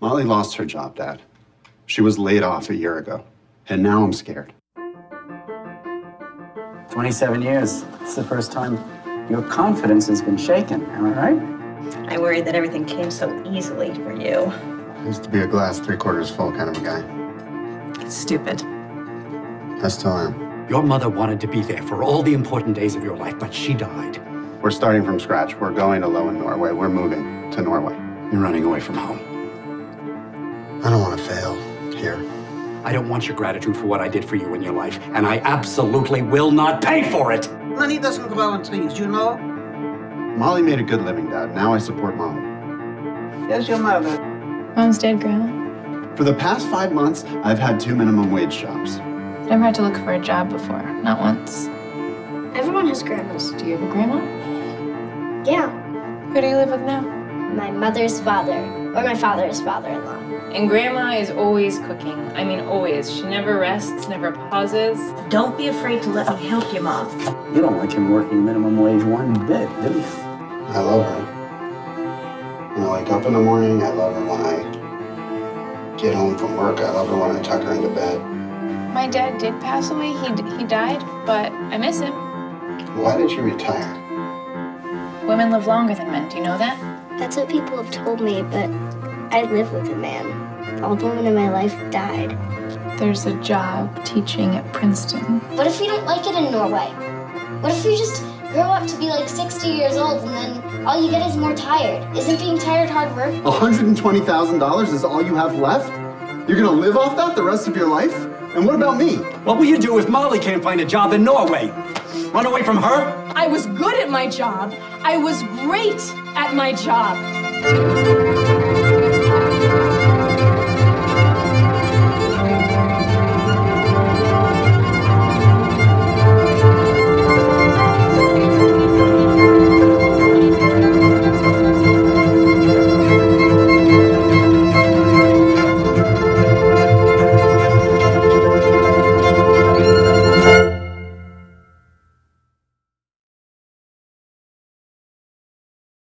Molly lost her job, Dad. She was laid off a year ago. And now I'm scared. 27 years. It's the first time your confidence has been shaken. Am I right? I worried that everything came so easily for you. I used to be a glass three quarters full kind of a guy. It's stupid. I still am. Your mother wanted to be there for all the important days of your life, but she died. We're starting from scratch. We're going to Low in Norway. We're moving to Norway. You're running away from home. I don't want to fail here. I don't want your gratitude for what I did for you in your life, and I absolutely will not pay for it. Money doesn't grow on trees, you know? Molly made a good living, Dad. Now I support Molly. There's your mother. Mom's dead, Grandma. For the past five months, I've had two minimum wage jobs. Never had to look for a job before. Not once. Everyone has grandmas. Do you have a grandma? Yeah. Who do you live with now? My mother's father, or my father's father-in-law. And grandma is always cooking. I mean, always. She never rests, never pauses. Don't be afraid to let me help you, Mom. You don't like him working minimum wage one bit, do you? I love her. When I wake up in the morning, I love her when I get home from work. I love her when I tuck her into bed. My dad did pass away. He, he died, but I miss him. Why did you retire? Women live longer than men. Do you know that? That's what people have told me, but I live with a man. All the women in my life died. There's a job teaching at Princeton. What if we don't like it in Norway? What if we just grow up to be like 60 years old and then all you get is more tired? Isn't being tired hard work? $120,000 is all you have left? You're gonna live off that the rest of your life? And what about me? What will you do if Molly can't find a job in Norway? Run away from her? I was good at my job. I was great at my job.